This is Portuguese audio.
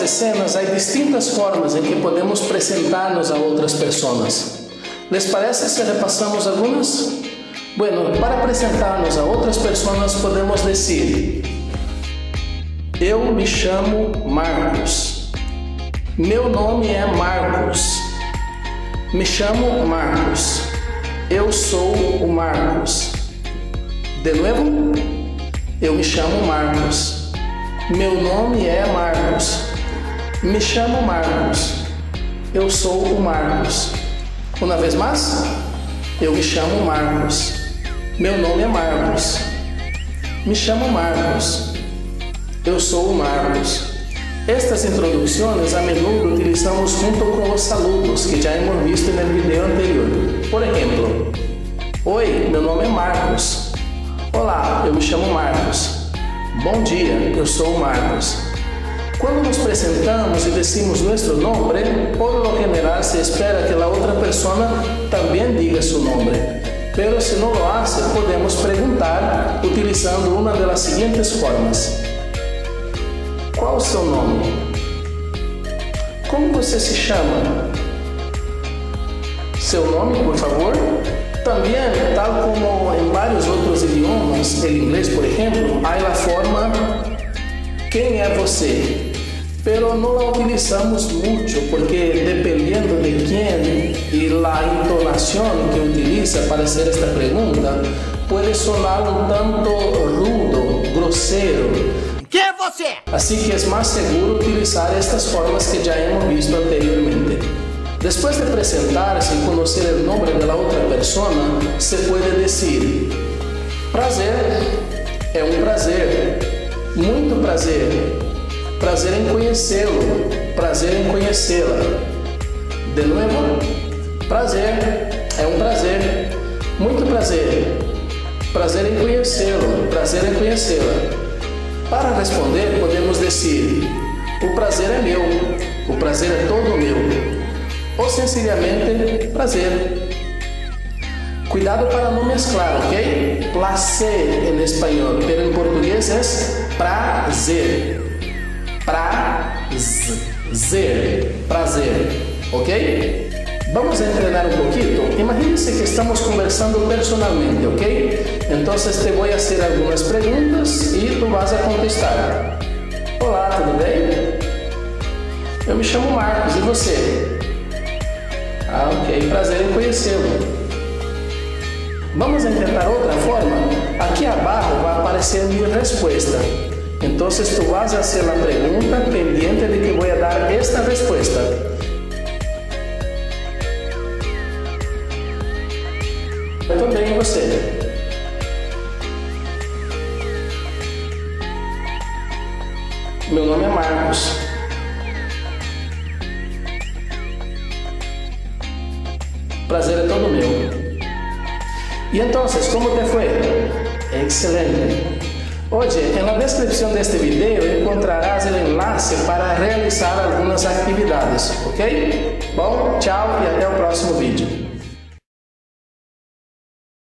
escenas hay distintas formas en que podemos presentarnos a otras personas. ¿Les parece si repasamos algunas? Bueno, para presentarnos a outras pessoas podemos dizer: Eu me chamo Marcos. Meu nome é Marcos. Me chamo Marcos. Eu sou o Marcos. De novo, eu me chamo Marcos. Meu nome é Marcos. Me chamo Marcos. Eu sou o Marcos. Uma vez mais, eu me chamo Marcos. Meu nome é Marcos. Me chamo Marcos. Eu sou o Marcos. Estas introduções a menudo utilizamos junto com os saludos que já hemos visto no vídeo anterior. Por exemplo, Oi, meu nome é Marcos. Olá, eu me chamo Marcos. Bom dia, eu sou o Marcos. Quando nos apresentamos e decimos nosso nome, por lo general se espera que a outra pessoa também diga seu nome. Pero se não lo hace, podemos perguntar utilizando uma das seguintes formas: Qual o seu nome? Como você se chama? Seu nome, por favor? Também, tal como em vários outros idiomas, em inglês, por exemplo, há a forma quem é você? Pero no la utilizamos mucho porque dependiendo de quién y la entonación que utiliza para hacer esta pregunta, puede sonar un tanto rudo, grosero. ¿Qué é você? Así que es más seguro utilizar estas formas que ya hemos visto anteriormente. Después de presentarse y conocer el nombre de la otra persona, se puede decir: Prazer, é um prazer, muito prazer. Prazer em conhecê-lo, prazer em conhecê-la. De novo, prazer, é um prazer, muito prazer. Prazer em conhecê-lo, prazer em conhecê-la. Para responder, podemos dizer: O prazer é meu, o prazer é todo meu. Ou sencillamente, prazer. Cuidado para não mesclar, ok? Placer em espanhol, mas em português é prazer prazer, prazer, ok? Vamos um pouquinho. Imagínense que estamos conversando personalmente, ok? Então te vou fazer algumas perguntas e tu vas a contestar. Olá, tudo bem? Eu me chamo Marcos e você? Ah, ok, prazer em conhecê-lo. Vamos tentar outra forma? Aqui abaixo vai aparecer minha resposta. Entonces tú vas a hacer la pregunta pendiente de que voy a dar esta respuesta. Também você. Meu nome é Marcos. Prazer é todo meu. E então, como te foi? Excelente. Oye, en la descripción de este video encontrarás el enlace para realizar algunas actividades, ok? Bom, tchau e até o próximo vídeo.